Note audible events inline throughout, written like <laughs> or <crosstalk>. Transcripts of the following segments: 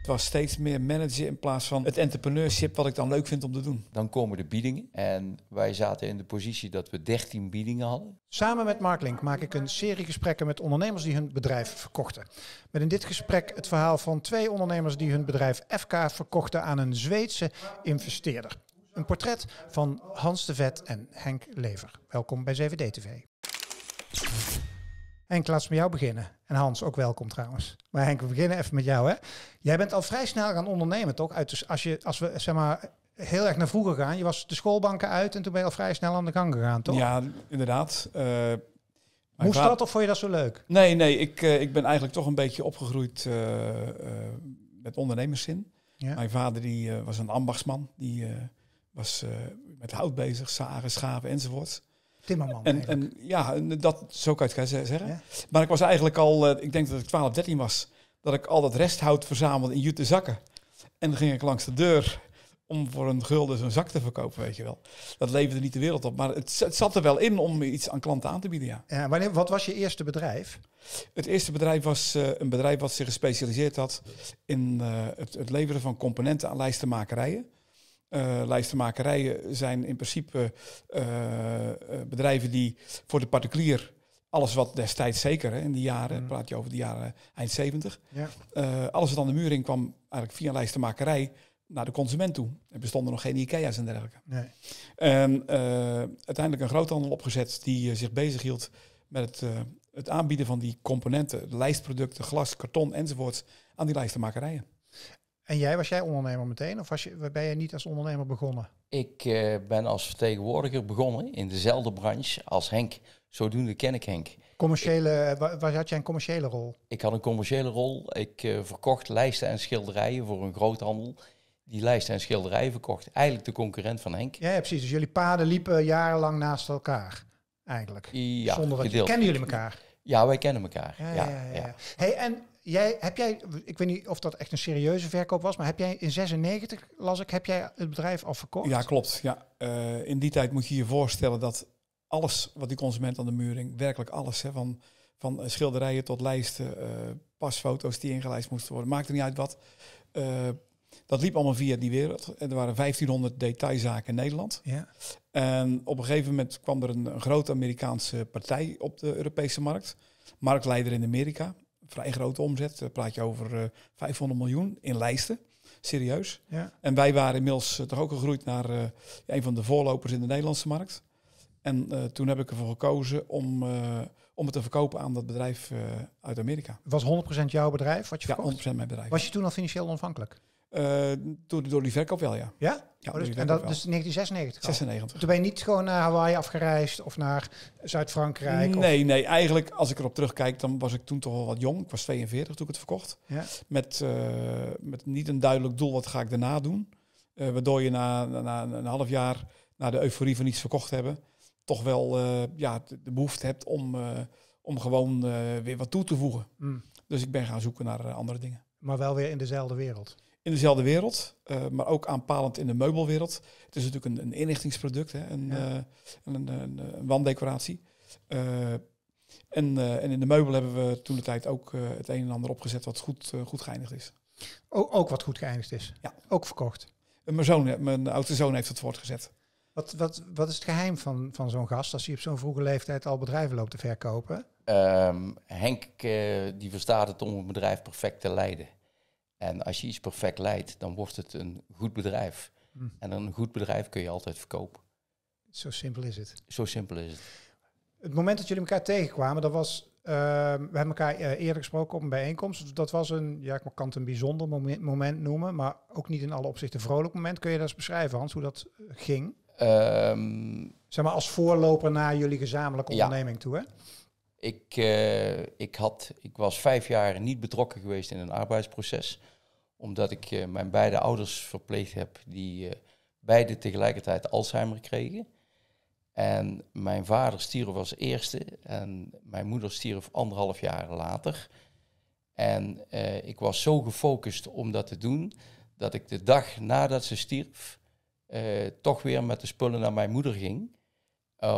Het was steeds meer managen in plaats van het entrepreneurship wat ik dan leuk vind om te doen. Dan komen de biedingen en wij zaten in de positie dat we 13 biedingen hadden. Samen met Mark Link maak ik een serie gesprekken met ondernemers die hun bedrijf verkochten. Met in dit gesprek het verhaal van twee ondernemers die hun bedrijf FK verkochten aan een Zweedse investeerder. Een portret van Hans de Vet en Henk Lever. Welkom bij 7D TV. Henk, laat met jou beginnen. En Hans, ook welkom trouwens. Maar Henk, we beginnen even met jou. Hè? Jij bent al vrij snel gaan ondernemen, toch? Uit dus als, je, als we zeg maar, heel erg naar vroeger gaan. Je was de schoolbanken uit en toen ben je al vrij snel aan de gang gegaan, toch? Ja, inderdaad. Uh, Moest dat of vond je dat zo leuk? Nee, nee. Ik, uh, ik ben eigenlijk toch een beetje opgegroeid uh, met ondernemerszin. Ja. Mijn vader die, was een ambachtsman. Die was met hout bezig, zagen, schaven enzovoort. Timmerman. En, en ja, dat, zo kan je het zeggen. Maar ik was eigenlijk al, uh, ik denk dat ik 12, 13 was, dat ik al dat resthout verzamelde in jute zakken. En dan ging ik langs de deur om voor een gulden zo'n zak te verkopen, weet je wel. Dat leverde niet de wereld op, maar het, het, zat er wel in om iets aan klanten aan te bieden, ja. ja wanneer, wat was je eerste bedrijf? Het eerste bedrijf was uh, een bedrijf wat zich gespecialiseerd had in uh, het, het, leveren van componenten aan lijstenmakerijen. Uh, lijstenmakerijen zijn in principe uh, bedrijven die voor de particulier alles wat destijds zeker, hè, in die jaren, mm. praat je over de jaren eind 70, ja. uh, alles wat aan de muur in kwam eigenlijk via een lijstenmakerij naar de consument toe. Er bestonden nog geen IKEA's en dergelijke. Nee. En uiteindelijk een groothandel opgezet die zich bezighield met het, het aanbieden van die componenten, lijstproducten, glas, karton enzovoort aan die lijstenmakerijen. En jij, was jij ondernemer meteen of was je, ben je niet als ondernemer begonnen? Ik uh, ben als vertegenwoordiger begonnen in dezelfde branche als Henk. Zodoende ken ik Henk. Commerciële, waar had jij een commerciële rol? Ik had een commerciële rol. Ik uh, verkocht lijsten en schilderijen voor een groothandel. Die lijsten en schilderijen verkocht. Eigenlijk de concurrent van Henk. Ja, ja precies. Dus jullie paden liepen jarenlang naast elkaar, eigenlijk. Ja, Zonder dat Kennen jullie elkaar? Ja, wij kennen elkaar. Ja, ja, ja, ja. Hey, en jij, heb jij, ik weet niet of dat echt een serieuze verkoop was, maar heb jij in 96, las ik, heb jij het bedrijf al verkocht? Ja, klopt. Ja. Uh, in die tijd moet je je voorstellen dat alles wat die consument aan de muur werkelijk alles, hè, van, van schilderijen tot lijsten, uh, pasfoto's die ingelijst moesten worden, maakt er niet uit wat. Uh, dat liep allemaal via die wereld. Er waren 1500 detailzaken in Nederland. Ja. En op een gegeven moment kwam er een, een grote Amerikaanse partij op de Europese markt. Marktleider in Amerika vrij grote omzet. Dan praat je over uh, eh, 500 miljoen in lijsten. Serieus. Ja. En wij waren inmiddels uh, toch ook gegroeid naar een van de voorlopers in de Nederlandse markt. En toen heb ik ervoor gekozen om, om het te verkopen aan dat bedrijf uit Amerika. Was 100% jouw bedrijf wat je verkocht? Ja, 100% mijn bedrijf. Was je toen al financieel onafhankelijk? Uh, door, door die verkoop wel, ja. Ja? ja oh, dus, en dat is 1996 96. Toen ben je niet gewoon naar Hawaii afgereisd of naar Zuid-Frankrijk? Nee, nee. Eigenlijk, als ik erop terugkijk, dan was ik toen toch wel wat jong. Ik was 42 toen ik het verkocht. Ja. Met, uh, met niet een duidelijk doel, wat ga ik daarna doen. Uh, waardoor je na, na, een half jaar, na de euforie van iets verkocht hebben, toch wel ja, de, behoefte hebt om, om gewoon weer wat toe te voegen. Mm. Dus ik ben gaan zoeken naar andere dingen. Maar wel weer in dezelfde wereld? In dezelfde wereld, uh, maar ook aanpalend in de meubelwereld. Het is natuurlijk een, een inrichtingsproduct, hè, een, ja. uh, een, een, een, wanddecoratie. Uh, en, en in de meubel hebben we toen de tijd ook het een en ander opgezet wat goed, goed geëindigd is. Ook, ook wat goed geëindigd is? Ja. Ook verkocht? Mijn, zoon, mijn oudste zoon heeft het voortgezet. Wat, wat, wat is het geheim van, van zo'n gast als hij op zo'n vroege leeftijd al bedrijven loopt te verkopen? Um, Henk die verstaat het om een bedrijf perfect te leiden. En als je iets perfect leidt, dan wordt het een goed bedrijf. Hm. En een goed bedrijf kun je altijd verkopen. Zo simpel is het. Zo simpel is het. Het moment dat jullie elkaar tegenkwamen, dat was. Uh, we hebben elkaar uh, eerder gesproken op een bijeenkomst. Dat was een, ja, ik kan het een bijzonder moment, moment, noemen, maar ook niet in alle opzichten een vrolijk moment. Kun je dat eens beschrijven, Hans, hoe dat eh, ging? Um, zeg maar als voorloper naar jullie gezamenlijke onderneming toe, hè? Ik, uh, ik, had, ik was vijf jaar niet betrokken geweest in een arbeidsproces, omdat ik uh, mijn beide ouders verpleegd heb die uh, beide tegelijkertijd Alzheimer kregen. En mijn vader stierf als eerste en mijn moeder stierf anderhalf jaar later. En ik was zo gefocust om dat te doen, dat ik de dag nadat ze stierf, toch weer met de spullen naar mijn moeder ging.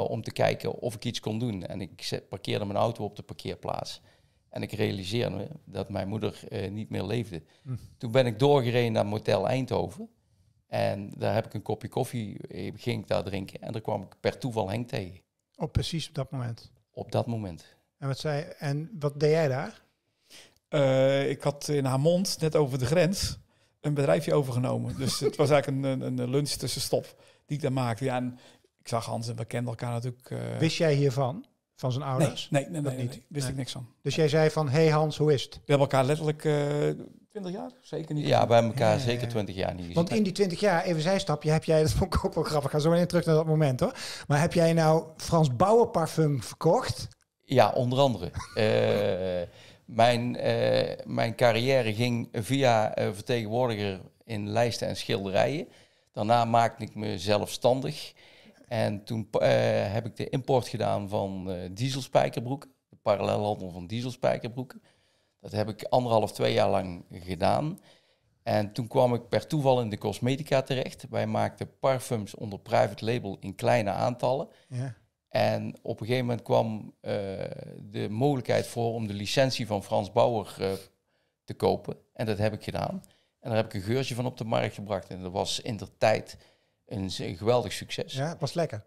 Om te kijken of ik iets kon doen. En ik parkeerde mijn auto op de parkeerplaats. En ik realiseerde me dat mijn moeder eh, niet meer leefde. Hm. Toen ben ik doorgereden naar Motel Eindhoven. En daar heb ik een kopje koffie, eh, ging ik daar drinken. En daar kwam ik per toeval Henk tegen. Op precies op dat moment. Op dat moment. En wat, zei, en wat deed jij daar? Eh, ik had in Hamond, net over de grens, een bedrijfje overgenomen. Dus het was eigenlijk een, een, een lunch tussenstop die ik daar maakte. Ja, en ik zag Hans en we kenden elkaar natuurlijk. eh, Wist jij hiervan? Van zijn ouders? nee, nee, nee, Dat nee, niet? nee, wist Nee. ik niks van. Dus jij zei van, hey Hans, hoe is het? We hebben elkaar letterlijk eh 20 jaar, zeker niet. Ja, hebben elkaar Ja, zeker ja. twintig jaar niet gezien. Want in die 20 jaar, even zijstapje, heb jij, <laughs> dat vond ik ook wel grappig, ik ga zo meteen terug naar dat moment hoor. Maar heb jij nou Frans Bauer parfum verkocht? Ja, onder andere. <laughs> Eh, mijn, eh, mijn carrière ging via vertegenwoordiger in lijsten en schilderijen. Daarna maakte ik me zelfstandig. En toen eh, heb ik de import gedaan van eh dieselspijkerbroeken. De parallelhandel van dieselspijkerbroeken. Dat heb ik anderhalf, twee jaar lang gedaan. En toen kwam ik per toeval in de cosmetica terecht. Wij maakten parfums onder private label in kleine aantallen. Ja. En op een gegeven moment kwam eh, de mogelijkheid voor om de licentie van Frans Bauer te kopen. En dat heb ik gedaan. En daar heb ik een geurtje van op de markt gebracht. En dat was in de tijd een, geweldig succes. ja, was lekker.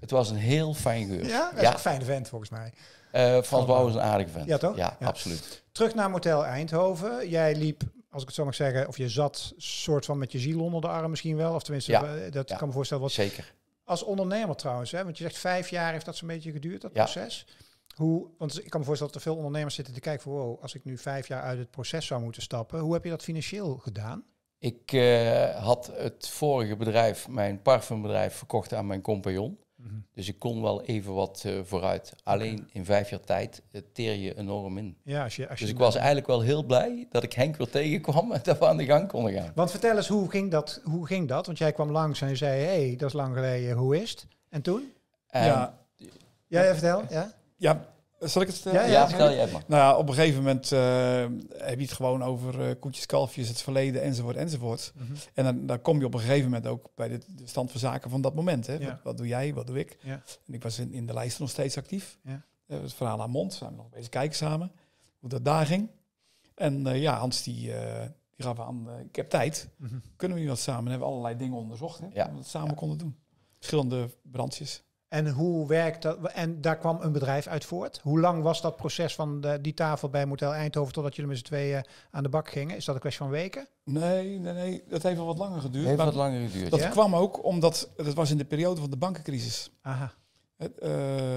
Het was een heel fijn geur. Ja, dat is Ja. een fijne vent volgens mij. Eh, Frans Bauer is een aardige vent. Ja, toch? Ja, Ja. absoluut. Terug naar Motel Eindhoven. Jij liep, als ik het zo mag zeggen, of je zat soort van met je ziel onder de arm misschien wel. Of tenminste, Ja. eh, dat kan me voorstellen. Wat, Zeker. als ondernemer trouwens, hè, want je zegt vijf jaar heeft dat zo'n beetje geduurd, dat proces. Hoe, want ik kan me voorstellen dat er veel ondernemers zitten te kijken voor, wow, als ik nu vijf jaar uit het proces zou moeten stappen, hoe heb je dat financieel gedaan? Ik eh, had het vorige bedrijf, mijn parfumbedrijf, verkocht aan mijn compagnon. Dus ik kon wel even wat eh, vooruit. Alleen in vijf jaar tijd eh, teer je enorm in. Ja, als je, als je Dus ik was eigenlijk wel heel blij dat ik Henk weer tegenkwam en dat we aan de gang konden gaan. Want vertel eens, hoe ging, dat, hoe ging dat? Want jij kwam langs en je zei, hey, dat is lang geleden, hoe is het? En toen? En- ja, Ja, ja vertel. Ja? ja, zal ik het Ja, vertellen? ja, ja, vertel jij het maar. Nou ja, op een gegeven moment eh, heb je het gewoon over eh, koetjes, kalfjes, het verleden enzovoort enzovoort. Mhm. En dan, dan kom je op een gegeven moment ook bij de, de stand van zaken van dat moment. Hè? Ja. Wat, wat doe jij, wat doe ik? Ja. En ik was in, in de lijsten nog steeds actief. Ja. Eh, het verhaal aan mond, zijn we nog bezig kijken samen, hoe dat daar ging. En eh, ja, Hans die, eh, die gaf aan, eh, ik heb tijd, Mhm. kunnen we nu wat samen? En hebben we allerlei dingen onderzocht, hè? Ja. we dat samen Ja. konden doen. Verschillende brandjes. En hoe werkt dat? En daar kwam een bedrijf uit voort. Hoe lang was dat proces van de, die tafel bij Motel Eindhoven totdat jullie met z'n tweeën aan de bak gingen? Is dat een kwestie van weken? Nee, nee, nee, dat heeft wel wat langer geduurd. Heeft wat langer geduurd. dat Ja? kwam ook omdat, het was in de periode van de bankencrisis. Aha, Het, eh,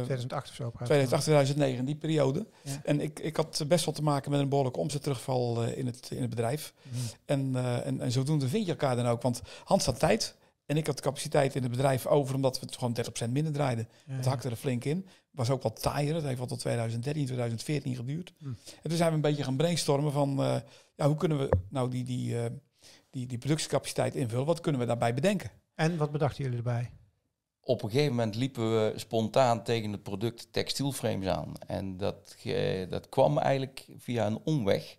2008 of zo. praat ik 2008, 2009, die periode. Ja. En ik, ik had best wel te maken met een behoorlijke omzetterugval eh, in, het, in het bedrijf. Mhm. En, eh, en, en zodoende vind je elkaar dan ook. Want Hans had tijd en ik had de capaciteit in het bedrijf over, omdat we het gewoon 30% minder draaiden. Ja, Het hakte er flink in. Was ook wat taaier. Het heeft wel tot 2013, 2014 geduurd. Hm. En toen zijn we een beetje gaan brainstormen van, eh, ja, hoe kunnen we nou die, die, eh, die, die productiecapaciteit invullen? Wat kunnen we daarbij bedenken? En wat bedachten jullie erbij? Op een gegeven moment liepen we spontaan tegen het product textielframes aan. En dat, dat kwam eigenlijk via een omweg.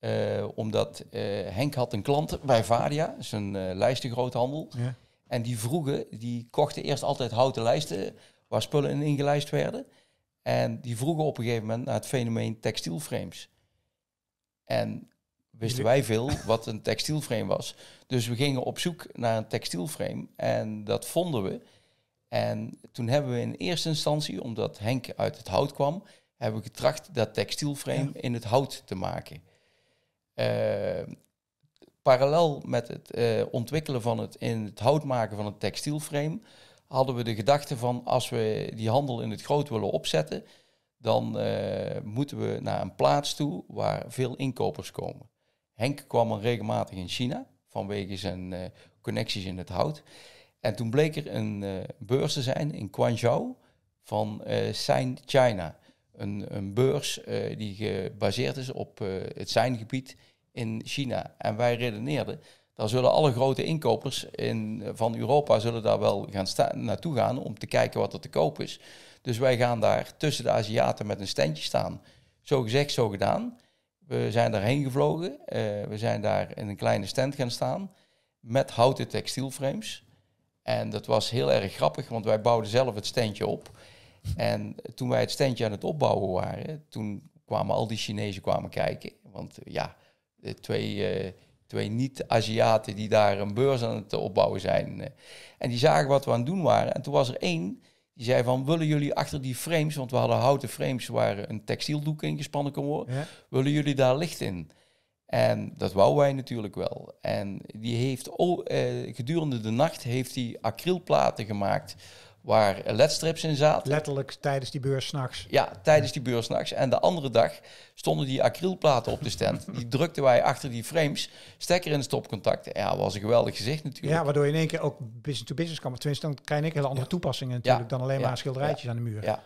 Eh, omdat eh, Henk had een klant bij Vadia, dat is een eh lijstengroothandel. Ja. En die vroegen, die kochten eerst altijd houten lijsten waar spullen in ingelijst werden. En die vroegen op een gegeven moment naar het fenomeen textielframes. En wisten wij veel wat een textielframe was. Dus we gingen op zoek naar een textielframe en dat vonden we. En toen hebben we in eerste instantie, omdat Henk uit het hout kwam, hebben we getracht dat textielframe in het hout te maken. Eh, parallel met het eh, ontwikkelen van het in het hout maken van een textielframe, hadden we de gedachte van als we die handel in het groot willen opzetten, dan eh, moeten we naar een plaats toe waar veel inkopers komen. Henk kwam al regelmatig in China vanwege zijn connecties in het hout. En toen bleek er een beurs te zijn in Guangzhou van Sein China. Een, een beurs die gebaseerd is op het Seingebied in China. En wij redeneerden, daar zullen alle grote inkopers in, van Europa zullen daar wel gaan naartoe gaan om te kijken wat er te koop is. Dus wij gaan daar tussen de Aziaten met een standje staan. Zo gezegd, zo gedaan. We zijn daarheen gevlogen. Eh, we zijn daar in een kleine stand gaan staan met houten textielframes. En dat was heel erg grappig, want wij bouwden zelf het standje op. En toen wij het standje aan het opbouwen waren, toen kwamen al die Chinezen kwamen kijken. Want ja, twee, eh, twee niet-Aziaten die daar een beurs aan het opbouwen zijn. eh. en die zagen wat we aan het doen waren. En toen was er één die zei van, willen jullie achter die frames, want we hadden houten frames waar een textieldoek in gespannen kon worden, Ja. willen jullie daar licht in? En dat wou wij natuurlijk wel. En die heeft eh, gedurende de nacht heeft hij acrylplaten gemaakt waar ledstrips in zaten. Letterlijk tijdens die beurs s'nachts. Ja, tijdens die beurs 's nachts. En de andere dag stonden die acrylplaten op de stand. Die drukten wij achter die frames, stekker in stopcontact. Ja, was een geweldig gezicht natuurlijk. Ja, waardoor je in één keer ook business-to-business kan. Tenminste, dan krijg keer hele andere toepassingen natuurlijk dan alleen maar schilderijtjes aan de muur. Ja.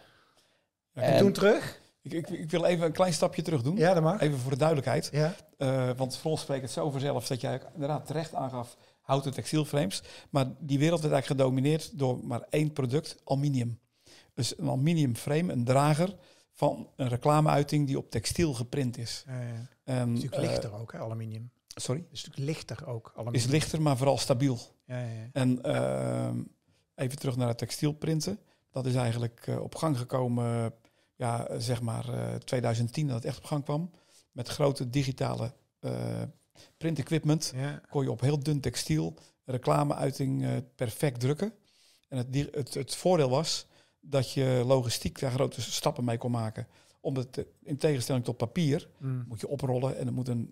En, En- toen terug? Ik, ik, ik wil even een klein stapje terug doen. Ja, dat mag. Even voor de duidelijkheid. Ja. Eh, want voor ons spreekt het zo vanzelf dat jij inderdaad terecht aangaf houten textielframes. Maar die wereld werd eigenlijk gedomineerd door maar één product, aluminium. Dus een aluminium frame, een drager van een reclameuiting die op textiel geprint is. Ja, ja. Het En, is natuurlijk eh, lichter ook, hè, aluminium. sorry? Het is natuurlijk lichter ook, aluminium. Is lichter, maar vooral stabiel. Ja, ja, ja. En ehm, even terug naar het textielprinten. Dat is eigenlijk eh, op gang gekomen, ja, zeg maar eh, 2010 dat het echt op gang kwam. Met grote digitale eh printequipment Ja. kon je op heel dun textiel reclameuiting eh, perfect drukken. En het, het, het voordeel was dat je logistiek daar grote stappen mee kon maken. Omdat eh, in tegenstelling tot papier Mm. moet je oprollen en er moet een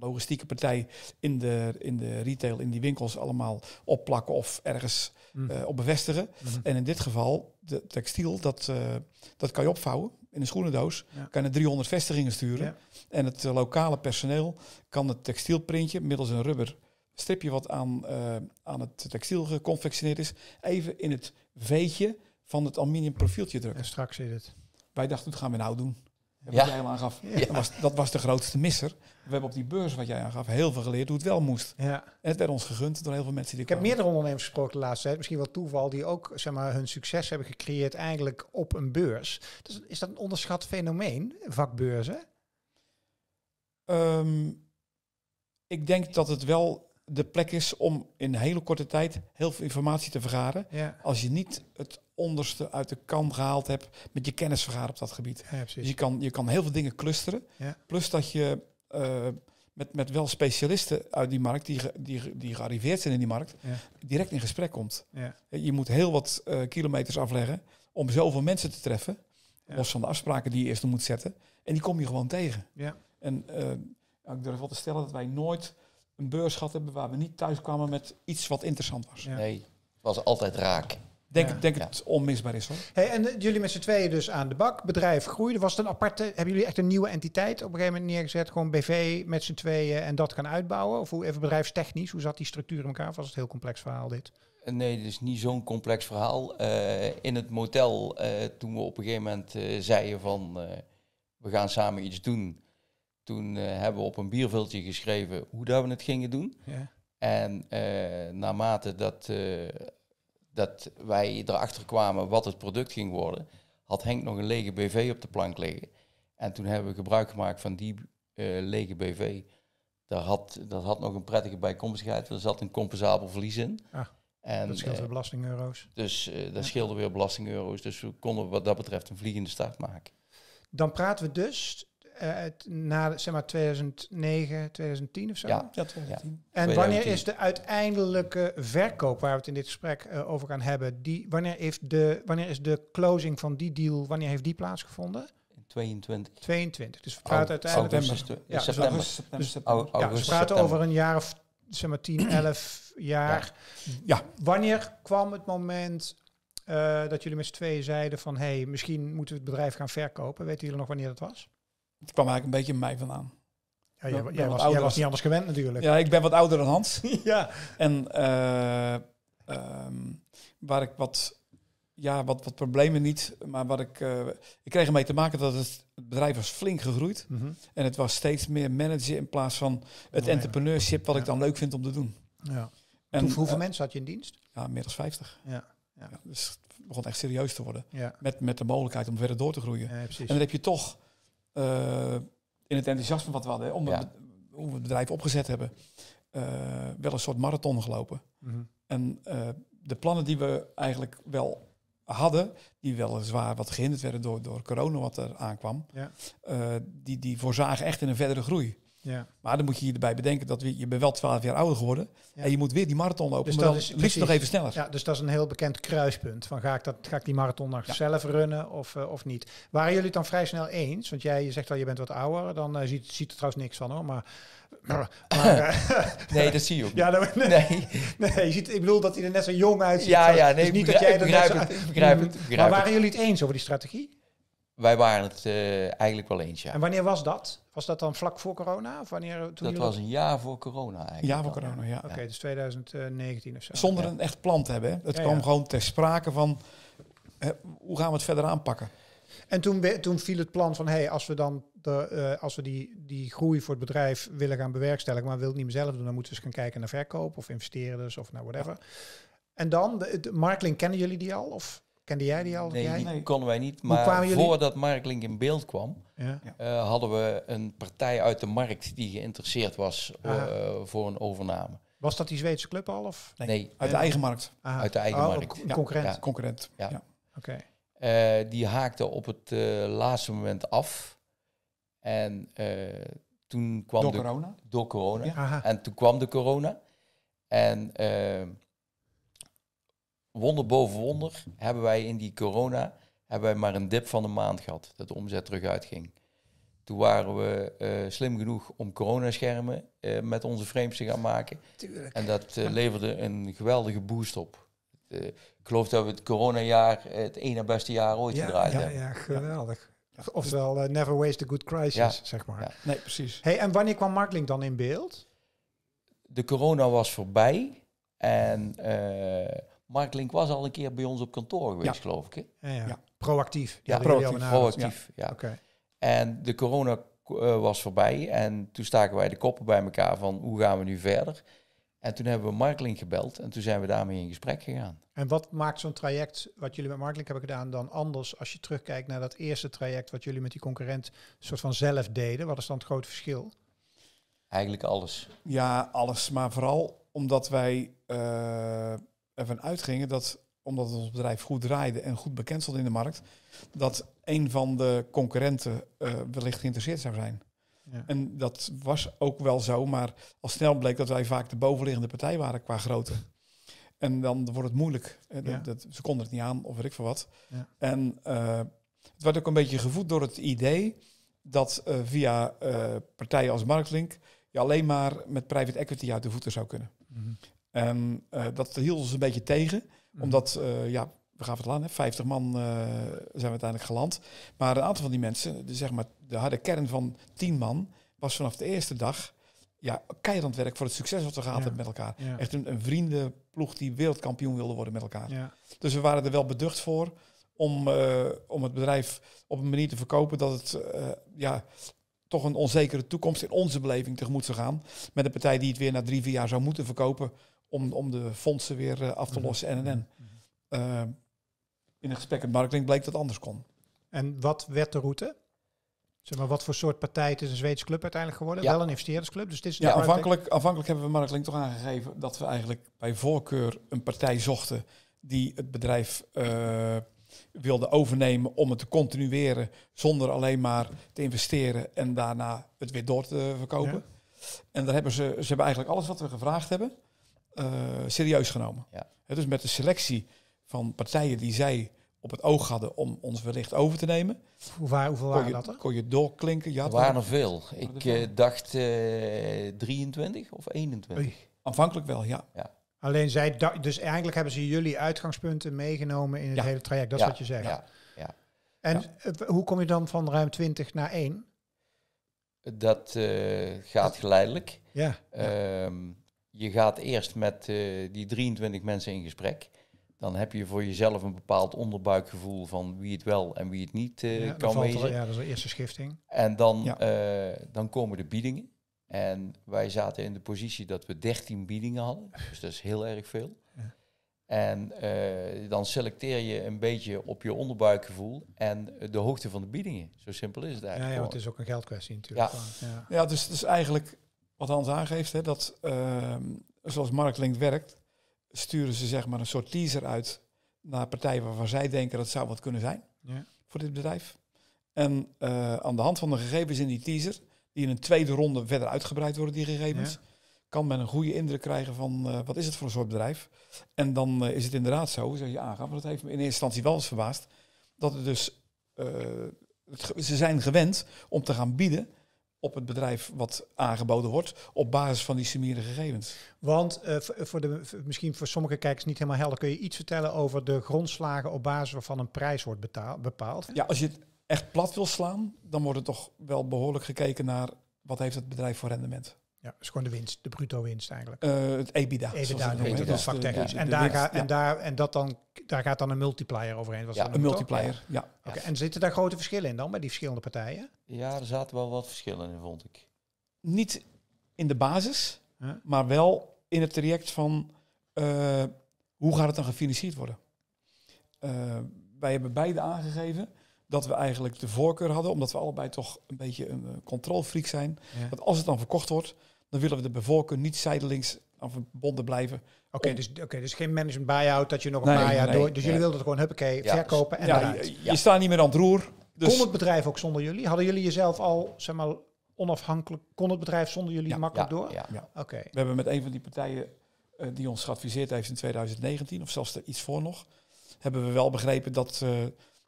logistieke partij in de, in de retail, in die winkels allemaal opplakken of ergens Mm. eh, op bevestigen. Mhm. En in dit geval, de textiel, dat, eh, dat kan je opvouwen in een schoenendoos. Ja. Kan je naar 300 vestigingen sturen. Ja. En het eh, lokale personeel kan het textielprintje middels een rubber stripje wat aan, aan het textiel geconfectioneerd is, even in het veetje van het aluminium profieltje drukken. En straks zit het. Wij dachten, dat gaan we nou doen. Wat Ja. jij al aangaf. Ja. Dat, was, dat was de grootste misser. We hebben op die beurs, wat jij aangaf, heel veel geleerd hoe het wel moest. Ja. En het werd ons gegund door heel veel mensen die Ik heb meerdere ondernemers gesproken de laatste tijd. Misschien wel toeval. Die ook zeg maar, hun succes hebben gecreëerd eigenlijk op een beurs. Dus is dat een onderschat fenomeen, vakbeurzen? Ehm, ik denk dat het wel de plek is om in een hele korte tijd heel veel informatie te vergaren. Ja, Als je niet het onderste uit de kan gehaald hebt met je kennis vergaren op dat gebied. ja Dus precies. je kan, je kan heel veel dingen clusteren. Ja. Plus dat je eh, met, met wel specialisten uit die markt, die, die, die gearriveerd zijn in die markt, Ja. direct in gesprek komt. Ja. Je moet heel wat eh, kilometers afleggen om zoveel mensen te treffen. Ja. Los van de afspraken die je eerst moet zetten. En die kom je gewoon tegen. Ja. En eh, ik durf wel te stellen dat wij nooit een beurs gehad hebben waar we niet thuis kwamen met iets wat interessant was. Ja. Nee, het was altijd raak. Denk, Ja. denk Ja. het onmisbaar is hoor. Hey, en eh, jullie met z'n tweeën dus aan de bak. Bedrijf groeide. Was het een aparte... Hebben jullie echt een nieuwe entiteit op een gegeven moment neergezet? Gewoon BV met z'n tweeën en dat gaan uitbouwen? Of hoe even bedrijfstechnisch? Hoe zat die structuur in elkaar? Of was het een heel complex verhaal dit? Eh, Nee, het is niet zo'n complex verhaal. Eh, in het motel, eh, toen we op een gegeven moment eh, zeiden van eh, we gaan samen iets doen. Toen eh, hebben we op een bierviltje geschreven hoe dat we het gingen doen. Ja. En eh, naarmate dat, eh, dat wij erachter kwamen wat het product ging worden, had Henk nog een lege BV op de plank liggen. En toen hebben we gebruik gemaakt van die eh, lege BV. Daar had, dat had nog een prettige bijkomstigheid. Er zat een compensabel verlies in. Ah, en, Dat scheelt eh, de belastingeuro's. dus eh dat scheelde weer belastingeuro's. Dus we konden wat dat betreft een vliegende start maken. Dan praten we dus eh, het- na zeg maar 2009, 2010 of zo. Ja. Ja, 2010. En wanneer 2010. is de uiteindelijke verkoop waar we het in dit gesprek eh, over gaan hebben? Die, wanneer, heeft de, wanneer is de closing van die deal, wanneer heeft die plaatsgevonden? In 22. 22. Dus we praten uiteindelijk... Augustus, september. Ja, dus september. Dus- ja, dus we praten september. over een jaar of zeg maar 10, 11 jaar. Ja. Wanneer kwam het moment eh, dat jullie met z'n tweeën zeiden van... hé, hey, misschien moeten we het bedrijf gaan verkopen. Weten jullie nog wanneer dat was? Het kwam eigenlijk een beetje in mei vandaan. Ja, jij, was, jij was niet anders gewend natuurlijk. Ja, ik ben wat ouder dan Hans. <laughs> ja. En eh, ehm, waar ik wat, ja, wat, wat problemen niet, maar wat ik, eh, ik kreeg ermee te maken dat het, het bedrijf was flink gegroeid. Mhm. En het was steeds meer managen in plaats van het Ondernemen. entrepreneurship wat ik dan leuk vind om te doen. ja. En, Hoe- hoeveel eh, mensen had je in dienst? Ja, meer dan 50. Ja, Ja, dus het begon echt serieus te worden. ja. Met, met de mogelijkheid om verder door te groeien. En dan heb je toch in het enthousiasme wat we hadden, om Ja. het, hoe we het bedrijf opgezet hebben, eh, wel een soort marathon gelopen. Mhm. En eh, de plannen die we eigenlijk wel hadden, die weliswaar wat gehinderd werden door, door corona wat er aankwam, Ja. eh, die, die voorzagen echt in een verdere groei. Ja. Maar dan moet je je erbij bedenken dat we, je bent wel 12 jaar ouder geworden Ja. en je moet weer die marathon lopen, Dus maar dat is liefst nog even sneller. ja, dus dat is een heel bekend kruispunt. Van ga ik, dat, ga ik die marathon nog Ja. zelf runnen of, eh, of niet? Waren jullie het dan vrij snel eens? Want jij je zegt wel, je bent wat ouder. Dan eh, ziet, ziet er trouwens niks van hoor. Maar, maar, <clears throat> maar, eh, Nee, dat zie je ook niet. <laughs> ja, nee, Nee. nee, je ziet, ik bedoel dat hij er net zo jong uitziet. Ja, ja, nee, dus ik niet begrijp, dat jij begrijp het. zo- Ik begrijp het. ik Maar waren jullie het eens over die strategie? Wij waren het eh, eigenlijk wel eens, ja. En wanneer was dat? Was dat dan vlak voor corona? Of wanneer, toen Dat jullie was een jaar voor corona eigenlijk. Ja, voor corona, ja. Oké, dus 2019 of zo. Zonder Ja. een echt plan te hebben. Hè. Het Ja, kwam ja. gewoon ter sprake van, eh, hoe gaan we het verder aanpakken? En toen, toen viel het plan van, hey, als we dan de, eh, als we die, die groei voor het bedrijf willen gaan bewerkstelligen, maar we willen het niet meer zelf doen, dan moeten we eens gaan kijken naar verkoop of investeren dus of nou whatever. En dan, de, de Markling, kennen jullie die al? Of kende jij die al? Nee, Jij? die Nee. konden wij niet. Maar voordat Marklink in beeld kwam, Ja. eh, hadden we een partij uit de markt die geïnteresseerd was eh, voor een overname. Was dat die Zweedse club al? Of? Nee. Nee, Uit de eigen markt, Aha. Uit de eigen Oh, markt. Ja. concurrent. Ja. concurrent. Ja. Ja. Oké. Eh, die haakte op het eh, laatste moment af. En eh, toen kwam Door de, corona. door corona. En toen kwam de corona. En wonder boven wonder hebben wij in die corona hebben wij maar een dip van een maand gehad. Dat de omzet terug uitging. Toen waren we eh, slim genoeg om coronaschermen eh met onze frames te gaan maken. Tuurlijk. En dat eh, leverde een geweldige boost op. Ik geloof dat we het coronajaar het ene beste jaar ooit Ja, gedraaid ja, hebben. ja, geweldig. Oftewel, eh, never waste a good crisis, Ja. zeg maar. Ja. Nee, precies. Hey, en wanneer kwam Markling dan in beeld? De corona was voorbij. En eh Mark Link was al een keer bij ons op kantoor geweest, Ja. geloof ik. Hè? Ja, ja. Ja. Proactief. Ja, proactief. Proactief, ja. Oké. En de corona eh, was voorbij en toen staken wij de koppen bij elkaar van hoe gaan we nu verder. En toen hebben we Markeling gebeld en toen zijn we daarmee in gesprek gegaan. En wat maakt zo'n traject, wat jullie met Marktlink hebben gedaan, dan anders als je terugkijkt naar dat eerste traject wat jullie met die concurrent soort van zelf deden? Wat is dan het grote verschil? Eigenlijk alles. Ja, alles. Maar vooral omdat wij eh, ervan uitgingen dat, omdat ons bedrijf goed draaide en goed bekend stond in de markt, dat een van de concurrenten eh, wellicht geïnteresseerd zou zijn. Ja. En dat was ook wel zo, maar al snel bleek dat wij vaak de bovenliggende partij waren qua grootte. En dan wordt het moeilijk. Eh, dat- Ja. dat- ze konden het niet aan, of weet ik veel wat. Ja. En eh, het werd ook een beetje gevoed door het idee dat via partijen als Marktlink je alleen maar met private equity uit de voeten zou kunnen. Mhm. En eh, dat hield ons een beetje tegen, Mhm. omdat, eh, ja, we gaven het aan, hè, 50 man eh, zijn we uiteindelijk geland. Maar een aantal van die mensen, de, zeg maar, de harde kern van 10 man, was vanaf de eerste dag ja, keihard aan het werk voor het succes wat we gehad Ja. hebben met elkaar. Ja. Echt een, een vriendenploeg die wereldkampioen wilde worden met elkaar. Ja. Dus we waren er wel beducht voor om, om het bedrijf op een manier te verkopen dat het ja, toch een onzekere toekomst in onze beleving tegemoet zou gaan. Met een partij die het weer na drie, vier jaar zou moeten verkopen om, om de fondsen weer eh, af te Mhm. lossen en en en. Mhm. Eh, in een gesprek met Marketing bleek dat anders kon. En wat werd de route? Zeg maar, wat voor soort partij het is een Zweedse club uiteindelijk geworden? Ja. Wel een investeerdersclub, dus het is Ja, aanvankelijk, aanvankelijk hebben we Marketing toch aangegeven dat we eigenlijk bij voorkeur een partij zochten die het bedrijf eh, wilde overnemen om het te continueren zonder alleen maar te investeren en daarna het weer door te verkopen. En daar hebben ze, ze hebben eigenlijk alles wat we gevraagd hebben serieus genomen. Ja. Hè, dus met de selectie van partijen die zij op het oog hadden om ons wellicht over te nemen, Hoe, waar, hoeveel waren je, dat er? kon je doorklinken. Je Er waren er veel. Ik eh, dacht eh 23 of 21. Oei. aanvankelijk wel, ja. Alleen zij, dus eigenlijk hebben ze jullie uitgangspunten meegenomen in het Ja. hele traject. Dat is Ja, wat je zegt. Ja, En eh, hoe kom je dan van ruim 20 naar 1? dat eh, gaat geleidelijk. Ja. Ehm, je gaat eerst met eh, die 23 mensen in gesprek. Dan heb je voor jezelf een bepaald onderbuikgevoel van wie het wel en wie het niet eh, ja, kan wezen. ja, dat is de eerste schifting. En dan, Ja. eh, dan komen de biedingen. En wij zaten in de positie dat we 13 biedingen hadden. Dus dat is heel erg veel. Ja. En eh, dan selecteer je een beetje op je onderbuikgevoel en de hoogte van de biedingen. Zo simpel is het Ja, eigenlijk. ja, want gewoon. het is ook een geldkwestie natuurlijk. Ja. Ja. Ja, dus het is eigenlijk wat Hans aangeeft, hè, dat ehm, zoals Marklink werkt, sturen ze zeg maar een soort teaser uit naar partijen waarvan zij denken dat zou wat kunnen zijn Ja. voor dit bedrijf. En eh, aan de hand van de gegevens in die teaser, die in een tweede ronde verder uitgebreid worden, die gegevens, Ja. kan men een goede indruk krijgen van eh, wat is het voor een soort bedrijf. En dan eh, is het inderdaad zo, zoals je aangaf, want dat heeft me in eerste instantie wel eens verbaasd, dat het dus, het ze zijn gewend om te gaan bieden op het bedrijf wat aangeboden wordt, op basis van die sumiere gegevens. Want eh, v- voor de, misschien voor sommige kijkers niet helemaal helder, kun je iets vertellen over de grondslagen op basis waarvan een prijs wordt bepaald? Ja, als je het echt plat wil slaan, dan wordt er toch wel behoorlijk gekeken naar wat heeft het bedrijf voor rendement. Ja, dat is gewoon de winst, de bruto winst eigenlijk. Eh, het EBITDA. Even zoals daar het noemen, noemen. dat is vaktechnisch. En, daar, winst, ja. en, daar, en dat dan, daar gaat dan een multiplier overheen. Was Ja, Een toch? multiplier, ja. Oké, En zitten daar grote verschillen in dan bij die verschillende partijen? Ja, er zaten wel wat verschillen in, vond ik. Niet in de basis, maar wel in het traject van eh, hoe gaat het dan gefinancierd worden. Eh, wij hebben beide aangegeven dat we eigenlijk de voorkeur hadden, omdat we allebei toch een beetje een uh, controlfreak zijn. Ja. Dat als het dan verkocht wordt, dan willen we de voorkeur niet zijdelings aan verbonden blijven. Oké, dus, oké, dus geen management buy-out dat je nog een Nee, paar jaar nee, door... Dus jullie wilden het gewoon huppakee Ja. verkopen en ja, eruit. je, je Ja. staat niet meer aan het roer. Dus Kon het bedrijf ook zonder jullie? Hadden jullie jezelf al, zeg maar, onafhankelijk... Kon het bedrijf zonder jullie Ja, makkelijk Ja, door? ja. Ja. Oké. We hebben met een van die partijen eh, die ons geadviseerd heeft in 2019, of zelfs er iets voor nog, hebben we wel begrepen dat, eh,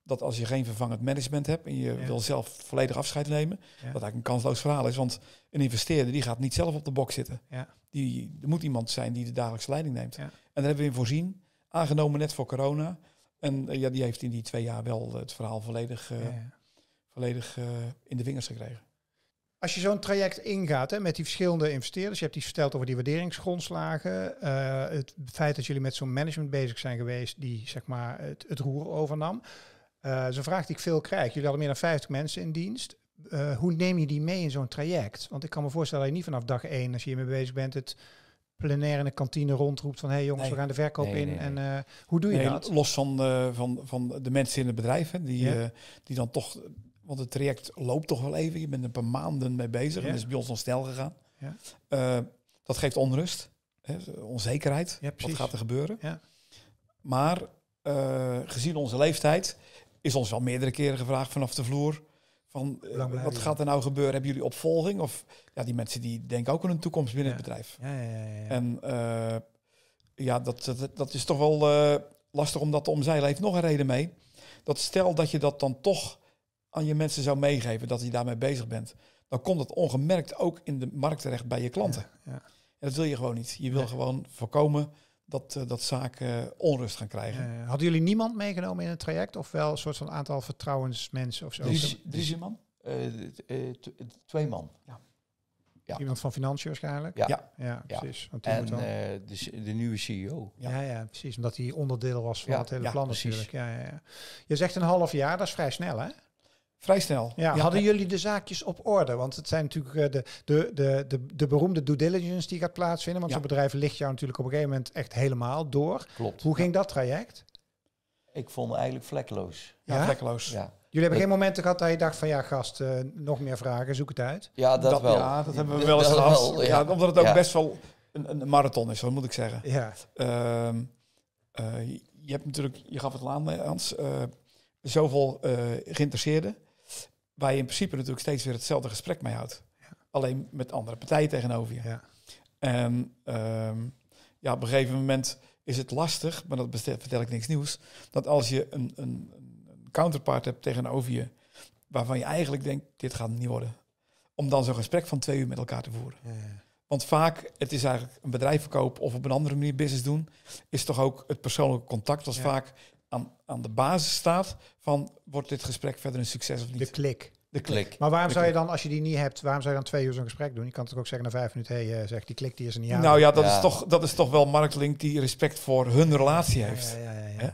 dat als je geen vervangend management hebt en je Ja. wil zelf volledig afscheid nemen, dat eigenlijk een kansloos verhaal is. Want een investeerder die gaat niet zelf op de bok zitten. Ja. Die, er moet iemand zijn die de dagelijkse leiding neemt. En daar hebben we in voorzien, aangenomen net voor corona. En eh, ja, die heeft in die twee jaar wel het verhaal volledig, eh, volledig eh, in de vingers gekregen. Als je zo'n traject ingaat hè, met die verschillende investeerders, je hebt iets verteld over die waarderingsgrondslagen, het feit dat jullie met zo'n management bezig zijn geweest die zeg maar het, het roer overnam. Eh zo'n vraag die ik veel krijg. Jullie hadden meer dan 50 mensen in dienst. Eh, hoe neem je die mee in zo'n traject? Want ik kan me voorstellen dat je niet vanaf dag één, als je hiermee bezig bent, het plenair in de kantine rondroept van hé hey jongens, Nee. we gaan de verkoop Nee, in. nee, En eh, hoe doe je dat? Los van, eh, van, van de mensen in het bedrijf, hè, die, Ja. eh, die dan toch, want het traject loopt toch wel even. Je bent er een paar maanden mee bezig. Ja. En is bij ons nog snel gegaan. Ja. Eh, dat geeft onrust, hè, onzekerheid. Wat gaat er gebeuren? Ja. Maar eh, gezien onze leeftijd is ons wel meerdere keren gevraagd vanaf de vloer. Van, eh, wat gaat er nou gebeuren? Hebben jullie opvolging? Of ja, die mensen die denken ook aan hun toekomst binnen Ja. het bedrijf. Ja, ja, ja, ja. En eh, ja, dat, dat, dat is toch wel eh, lastig om dat te omzeilen. Heeft nog een reden mee. Dat stel dat je dat dan toch aan je mensen zou meegeven, dat je daarmee bezig bent, dan komt het ongemerkt ook in de markt terecht bij je klanten. En dat wil je gewoon niet. Je wil Nee. gewoon voorkomen dat, eh, dat zaken onrust gaan krijgen. Eh, hadden jullie niemand meegenomen in het traject? Of wel een soort van aantal vertrouwensmensen of zo? Drie, Dus- drie man? Eh, eh, twee man. ja. Iemand van financiën waarschijnlijk? Ja. Ja. Ja, Ja. precies. Want die moet En eh, de, de nieuwe CEO. ja. Ja, precies. Omdat hij onderdeel was van Ja, het hele ja, plan precies. natuurlijk. Ja, ja, ja. Je zegt een half jaar, dat is vrij snel hè? Vrij snel. Ja, hadden jullie de zaakjes op orde? Want het zijn natuurlijk eh, de, de, de, de, de beroemde due diligence die gaat plaatsvinden. Want Ja. zo'n bedrijf ligt jou natuurlijk op een gegeven moment echt helemaal door. Klopt. Hoe ging dat traject? Ik vond het eigenlijk vlekkeloos. Ja, Ja? vlekkeloos. Ja, Jullie hebben Dat- geen momenten gehad dat je dacht van ja gast, eh, nog meer vragen, zoek het uit. ja dat, wel. Ja, dat hebben we wel eens gehad. wel, ja. omdat het ook Ja. best wel een, een marathon is, wat moet ik zeggen. Ja, Ehm, eh, je- hebt natuurlijk, je gaf het al aan, eh, Hans, eh, zoveel eh, geïnteresseerden, waar je in principe natuurlijk steeds weer hetzelfde gesprek mee houdt. Alleen met andere partijen tegenover je. ja. En ehm, ja, op een gegeven moment is het lastig, maar dat vertel ik niks nieuws, dat als je een, een, een counterpart hebt tegenover je, waarvan je eigenlijk denkt, dit gaat niet worden, om dan zo'n gesprek van twee uur met elkaar te voeren. ja. Want vaak, het is eigenlijk een bedrijf verkopen of op een andere manier business doen, is toch ook het persoonlijke contact als Ja. vaak aan, aan de basis staat van wordt dit gesprek verder een succes of niet. De klik. De Klik. Maar waarom De zou je dan, als je die niet hebt, waarom zou je dan twee uur zo'n gesprek doen? Je kan toch ook zeggen na vijf minuten, hé, hey, zeg, die klik die is er niet aan. nou ja, dat, Ja. Is toch, dat is toch wel Marktlink die respect voor hun relatie heeft. Ja, ja, ja, ja. Hè?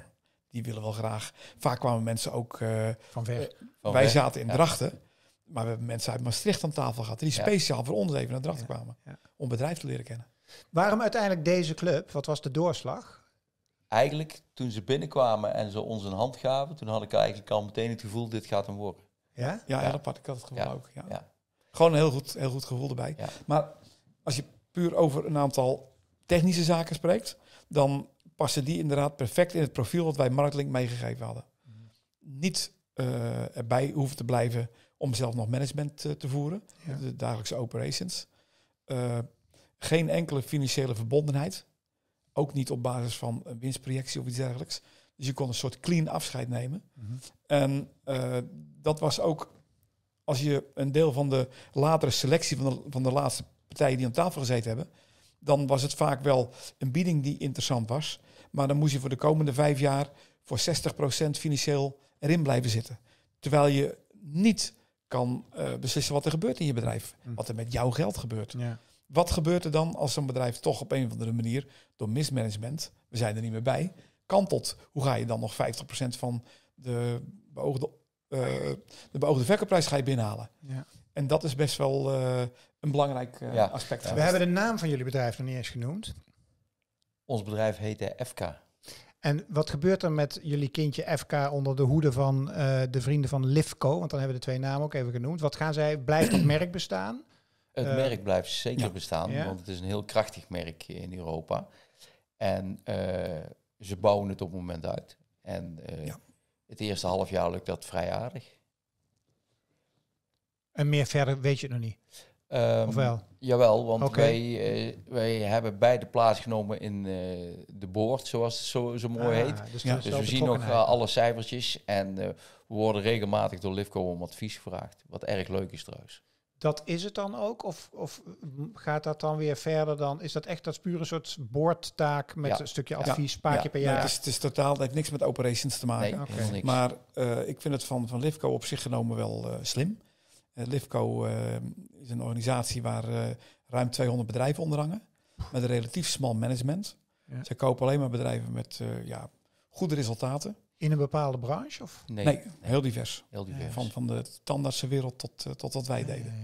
Die willen wel graag. Vaak kwamen mensen ook. eh, Van ver. Van wij zaten in Ja. Drachten. Maar we hebben mensen uit Maastricht aan tafel gehad. Die Ja. speciaal voor ons even naar Drachten Ja. kwamen. Ja. Om bedrijf te leren kennen. Waarom uiteindelijk deze club? Wat was de doorslag? Eigenlijk, toen ze binnenkwamen en ze ons een hand gaven, toen had ik eigenlijk al meteen het gevoel, dit gaat hem worden. Ja? Ja, Ja. heel apart. Ik had het gevoel Ja. ook. Ja. Ja. Gewoon een heel goed, heel goed gevoel erbij. Ja. Maar als je puur over een aantal technische zaken spreekt, dan passen die inderdaad perfect in het profiel wat wij Marktlink meegegeven hadden. Niet eh, erbij hoeven te blijven om zelf nog management eh, te voeren, Ja. de dagelijkse operations. Eh, geen enkele financiële verbondenheid. Ook niet op basis van een winstprojectie of iets dergelijks. Dus je kon een soort clean afscheid nemen. Mhm. En eh, dat was ook, als je een deel van de latere selectie van de, van de laatste partijen die aan tafel gezeten hebben, dan was het vaak wel een bieding die interessant was. Maar dan moest je voor de komende vijf jaar voor 60% financieel erin blijven zitten. Terwijl je niet kan eh, beslissen wat er gebeurt in je bedrijf. Hm. Wat er met jouw geld gebeurt. Ja. Wat gebeurt er dan als zo'n bedrijf toch op een of andere manier door mismanagement, we zijn er niet meer bij, kantelt? Hoe ga je dan nog 50% van de beoogde, eh, de beoogde verkoopprijs ga je binnenhalen? Ja. En dat is best wel eh, een belangrijk eh, Ja. aspect. Ja. We hebben de naam van jullie bedrijf nog niet eens genoemd. Ons bedrijf heette FK. En wat gebeurt er met jullie kindje FK onder de hoede van eh, de vrienden van Livco? Want dan hebben we de twee namen ook even genoemd. Wat gaan zij, blijft dat merk bestaan? Het Eh, merk blijft zeker ja. bestaan, Ja. want het is een heel krachtig merk in Europa. En eh, ze bouwen het op het moment uit. En eh, Ja. het eerste half jaar lukt dat vrij aardig. En meer verder weet je het nog niet. Ehm, Of wel? Jawel, want wij, wij hebben beide plaatsgenomen in de boord, zoals het zo, zo mooi Ah, heet. Dus, Ja. Dus we zien nog alle cijfertjes en we worden regelmatig door Livco om advies gevraagd. Wat erg leuk is trouwens. Dat is het dan ook? Of, of gaat dat dan weer verder dan? Is dat echt dat puur een soort boordtaak met Ja. een stukje Ja. advies, een paar Ja, keer per nee, jaar? het, is, het is totaal, het heeft niks met operations te maken. Nee, niks. Maar eh, ik vind het van, van Livco op zich genomen wel eh, slim. Eh, Livco eh, is een organisatie waar eh, ruim 200 bedrijven onder hangen. Met een relatief smal management. Ja. Ze kopen alleen maar bedrijven met eh, ja, goede resultaten. In een bepaalde branche? Of? nee, Nee, heel divers. heel divers. Van, van de tandartse wereld tot, eh, tot wat wij deden.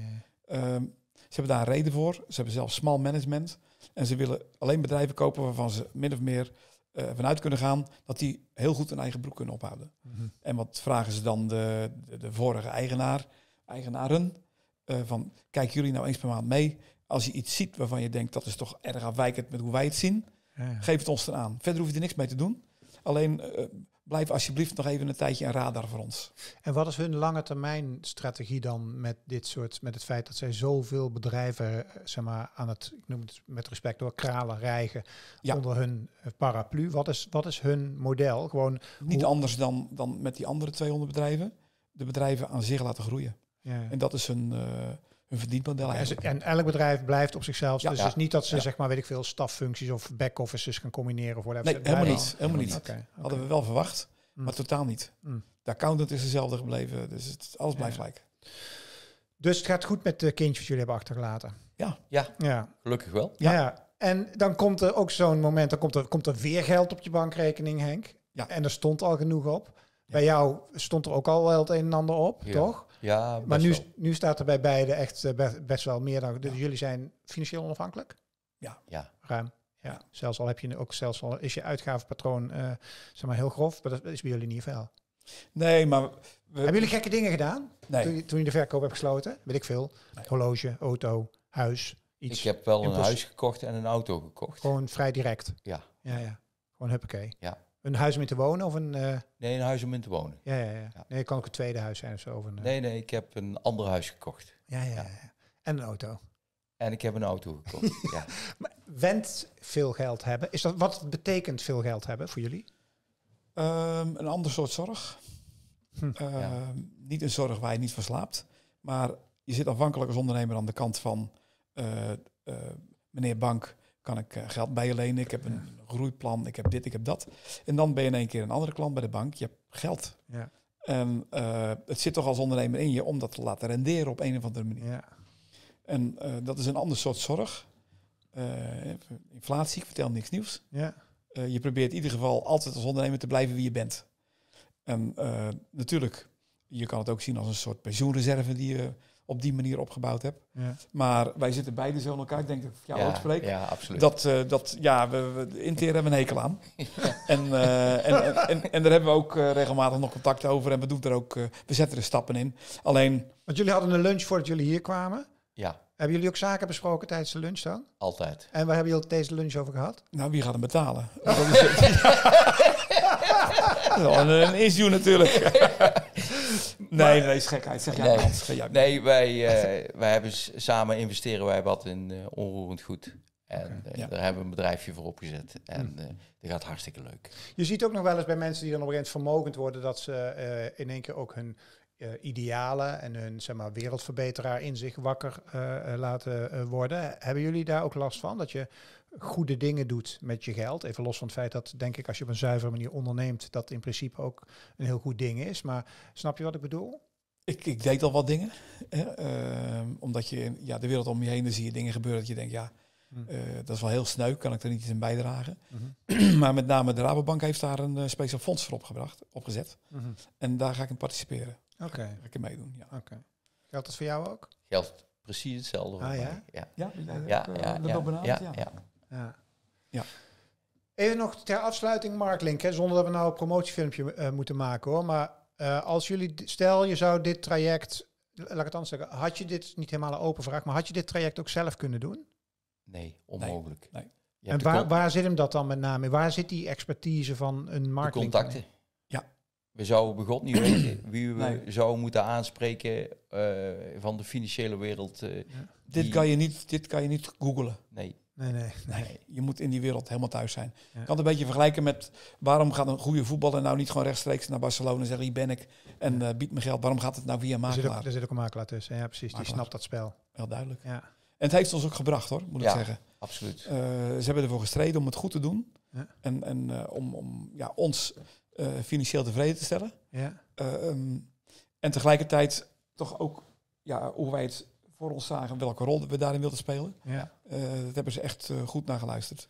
Ehm, ze hebben daar een reden voor. Ze hebben zelf small management. En ze willen alleen bedrijven kopen waarvan ze min of meer eh, vanuit kunnen gaan dat die heel goed hun eigen broek kunnen ophouden. Mhm. En wat vragen ze dan de, de, de vorige eigenaar, eigenaren? eh, van, kijken jullie nou eens per maand mee? Als je iets ziet waarvan je denkt, dat is toch erg afwijkend met hoe wij het zien, Ja, geef het ons dan aan. Verder hoef je er niks mee te doen. Alleen eh, blijf alsjeblieft nog even een tijdje een radar voor ons. En wat is hun lange termijn strategie dan met dit soort, met het feit dat zij zoveel bedrijven, eh, zeg maar, aan het, ik noem het met respect door kralen rijgen Ja. onder hun eh, paraplu? Wat is, wat is hun model? Gewoon, Niet Hoe- anders dan, dan met die andere 200 bedrijven. De bedrijven aan zich laten groeien. ja. En dat is hun, hun verdienmodel En, ze- eigenlijk. en elk bedrijf blijft op zichzelf. Ja. dus Ja. het is niet dat ze, Ja. zeg maar, weet ik veel, staffuncties of back-offices gaan combineren. Of whatever. Nee, helemaal niet. Helemaal niet. Hadden we wel verwacht, Mm. maar totaal niet. Mm. De accountant is dezelfde gebleven, dus het, alles blijft Ja. gelijk. Dus het gaat goed met de kindjes die jullie hebben achtergelaten. Ja, Ja. gelukkig wel. Ja. Ja. En dan komt er ook zo'n moment, dan komt er, komt er weer geld op je bankrekening, Henk. Ja. En er stond al genoeg op. Bij jou stond er ook al wel het een en ander op, Ja. toch? Ja, best Maar nu, wel. nu staat er bij beide echt eh, be- best wel meer dan... Dus jullie zijn financieel onafhankelijk? Ja, Ruim. Ja. Ja. Zelfs al heb je ook zelfs al is je uitgavenpatroon eh, zeg maar heel grof, maar dat is bij jullie niet veel. Nee, maar... We, Hebben jullie gekke dingen gedaan nee, toen, je, toen je de verkoop hebt gesloten? Weet ik veel. Nee. Horloge, auto, huis, ik iets. heb wel een huis gekocht en een auto gekocht. Gewoon vrij direct. Ja, Ja, ja. Gewoon huppakee. Ja. Een huis om in te wonen of een... eh, nee, een huis om in te wonen. ja, ja, ja. Ja. Nee, kan ook een tweede huis zijn of zo. Of een, eh, Nee, nee, ik heb een ander huis gekocht. Ja, ja, Ja. ja. En een auto. En ik heb een auto gekocht. <laughs> ja. Went veel geld hebben. Is dat, wat betekent veel geld hebben voor jullie? ehm, een ander soort zorg. Hm. Ehm, Ja. Niet een zorg waar je niet van slaapt. Maar je zit afhankelijk als ondernemer aan de kant van... eh, eh, meneer Bank, kan ik eh, geld bij je lenen? Ik heb een groeiplan, ik heb dit, ik heb dat. En dan ben je in één keer een andere klant bij de bank. Je hebt geld. Ja. En eh, het zit toch als ondernemer in je om dat te laten renderen op een of andere manier. Ja. En eh, dat is een ander soort zorg. Inflatie, ik vertel niks nieuws. Ja. Je probeert in ieder geval altijd als ondernemer te blijven wie je bent. En natuurlijk, je kan het ook zien als een soort pensioenreserve die je op die manier opgebouwd hebt. ja. Maar wij zitten beide zo in elkaar. Ik denk dat ik jou ook spreek. ja, absoluut. Dat, eh, dat, ja, we, we, intern hebben een hekel aan. <laughs> En, eh, en, en, en, en daar hebben we ook eh, regelmatig nog contact over. En we doen er ook, eh, we zetten er stappen in. Alleen, Want jullie hadden een lunch voordat jullie hier kwamen. Ja, Hebben jullie ook zaken besproken tijdens de lunch dan? Altijd. En waar hebben jullie deze lunch over gehad? Nou, wie gaat hem betalen? Dat is het. Dat is wel een, een issue natuurlijk. <laughs> nee, nee, is gekheid. Zeg jij Nee. Jij. Nee, wij, <laughs> eh, wij hebben samen investeren wij wat in eh, onroerend goed. En eh, Ja. daar hebben we een bedrijfje voor opgezet. En eh dat gaat hartstikke leuk. Je ziet ook nog wel eens bij mensen die dan op een gegeven moment vermogend worden, dat ze in één keer ook hun eh, idealen en hun zeg maar, wereldverbeteraar in zich wakker eh, eh, laten worden. Hebben jullie daar ook last van? Dat je goede dingen doet met je geld? Even los van het feit dat, denk ik, als je op een zuivere manier onderneemt, dat in principe ook een heel goed ding is. Maar snap je wat ik bedoel? Ik, ik deed al wat dingen. Hè, ehm, omdat je ja, de wereld om je heen, dan zie je dingen gebeuren dat je denkt, ja, Hm. eh, dat is wel heel sneu. Kan ik er niet iets in bijdragen? Mhm. <clears throat> maar met name de Rabobank heeft daar een speciaal fonds voor opgebracht, opgezet. Mhm. En daar ga ik in participeren. Oké, Ga ik in meedoen, ja. oké. Geldt dat voor jou ook? Geldt precies hetzelfde voor Ah, ja? mij. Ja, er eh, ja, er ja, ja, ja. Ja. Ja. Even nog ter afsluiting, Mark Link, hè, zonder dat we nou een promotiefilmpje eh, moeten maken hoor. Maar eh, als jullie, stel je zou dit traject, laat ik het anders zeggen, had je dit, niet helemaal een open vraag, maar had je dit traject ook zelf kunnen doen? Nee, onmogelijk. nee. En waar, waar zit hem dat dan met name? in? Waar zit die expertise van een de marketing? contacten. We zouden bij God niet weten <clears throat> wie we Nee. zouden moeten aanspreken eh, van de financiële wereld. eh, Dit, kan je niet, dit kan je niet googlen. Nee, Nee, nee. Nee, je moet in die wereld helemaal thuis zijn. Ja. Je kan het een beetje vergelijken met waarom gaat een goede voetballer nou niet gewoon rechtstreeks naar Barcelona en zeggen hier ben ik en eh bied me geld. Waarom gaat het nou via Er zit, ook, makelaar? er zit ook een makelaar tussen. Ja, precies. Die snapt dat spel. Heel duidelijk. Ja. En het heeft ons ook gebracht hoor, moet ik Ja. zeggen. absoluut. Eh, ze hebben ervoor gestreden om het goed te doen. Ja. En, en eh, om, om ja, ons eh, financieel tevreden te stellen. Ja. Eh, ehm, en tegelijkertijd toch ook ja, hoe wij het voor ons zagen, welke rol we daarin wilden spelen. ja. Eh dat hebben ze echt goed naar geluisterd.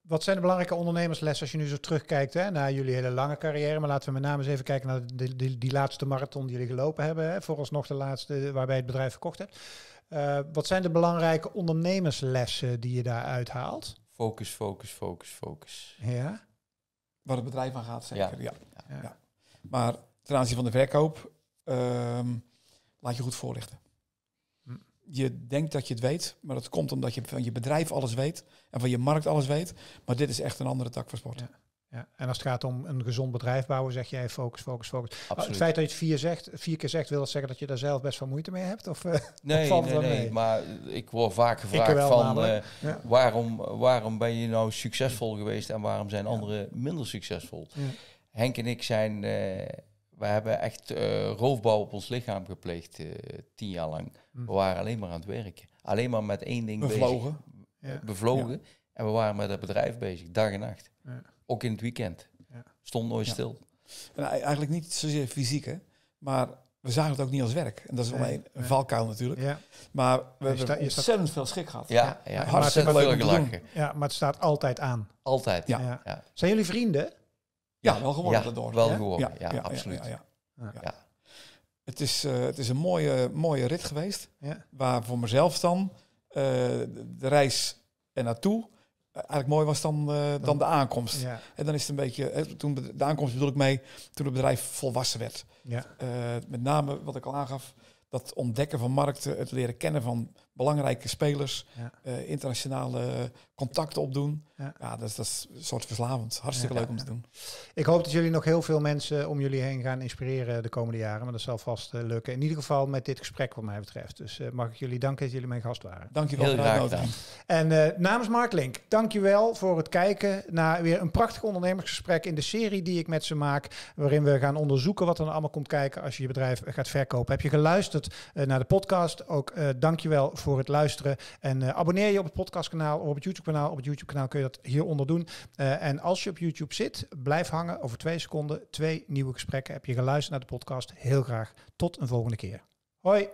Wat zijn de belangrijke ondernemerslessen als je nu zo terugkijkt hè, naar jullie hele lange carrière? Maar laten we met name eens even kijken naar de, die, die laatste marathon die jullie gelopen hebben. Hè, vooralsnog de laatste waarbij je het bedrijf verkocht hebt. Eh, wat zijn de belangrijke ondernemerslessen die je daaruit haalt? Focus, focus, focus, focus. Ja. Waar het bedrijf aan gaat, zeker. Ja. Ja. Ja. Maar ten aanzien van de verkoop, ehm, laat je goed voorlichten. Hm. Je denkt dat je het weet, maar dat komt omdat je van je bedrijf alles weet en van je markt alles weet. Maar dit is echt een andere tak van sport. Ja. Ja. En als het gaat om een gezond bedrijf bouwen, zeg jij focus, focus, focus. Absoluut. Het feit dat je het vier, zegt, vier keer zegt, wil dat zeggen dat je daar zelf best wel moeite mee hebt? Of, eh, <laughs> Nee, valt nee, wel nee. mee? Maar ik word vaak gevraagd wel, van eh, Ja. waarom, waarom ben je nou succesvol geweest en waarom zijn anderen minder succesvol? Ja. Henk en ik zijn, eh, we hebben echt eh, roofbouw op ons lichaam gepleegd eh, tien jaar lang. Hm. We waren alleen maar aan het werken. Alleen maar met één ding Bevlogen. bezig. Ja. Bevlogen. En we waren met het bedrijf bezig, dag en nacht. Ja. Ook in het weekend. Ja. Stond nooit Ja. stil. En ei- eigenlijk niet zozeer fysiek, hè? maar we zagen het ook niet als werk. En dat is wel Nee, een, nee. valkuil natuurlijk. Ja. Maar we Je hebben sta- je staat- ontzettend veel schik gehad. Ja, Ja. ja, Maar hartstikke leuk om te doen. gelachen. ja, maar het staat altijd aan. Altijd. Ja. Ja. Ja. Zijn jullie vrienden? Ja, wel geworden Ja, daardoor. wel Ja? geworden. Ja, absoluut. Ja, ja. Ja. Ja. Het, is, eh, het is een mooie, mooie rit geweest. Ja. Waar voor mezelf dan eh, de, reis er naartoe eigenlijk mooi was dan, eh, dan de aankomst. Ja. En dan is het een beetje, eh, toen de, de aankomst bedoel ik mee, toen het bedrijf volwassen werd. Ja. Eh, met name wat ik al aangaf, dat ontdekken van markten, het leren kennen van belangrijke spelers, Ja. eh, internationale contacten opdoen. Ja. Ja, dat, is, dat is een soort verslavend. Hartstikke Ja. leuk om te doen. Ik hoop dat jullie nog heel veel mensen om jullie heen gaan inspireren de komende jaren. Maar dat zal vast eh, lukken. In ieder geval met dit gesprek wat mij betreft. Dus eh, mag ik jullie danken dat jullie mijn gast waren. Dankjewel Heel voor de graag uitnodiging. En eh, namens Mark Link, dankjewel voor het kijken naar weer een prachtig ondernemersgesprek in de serie die ik met ze maak. Waarin we gaan onderzoeken wat er nou allemaal komt kijken als je je bedrijf gaat verkopen. Heb je geluisterd eh, naar de podcast? Ook eh dankjewel voor het luisteren. En eh, abonneer je op het podcastkanaal of op het YouTube kanaal. Op het YouTube kanaal kun je dat hieronder doen. En als je op YouTube zit, blijf hangen. Over twee seconden twee nieuwe gesprekken. Heb je geluisterd naar de podcast? Heel graag. Tot een volgende keer. Hoi.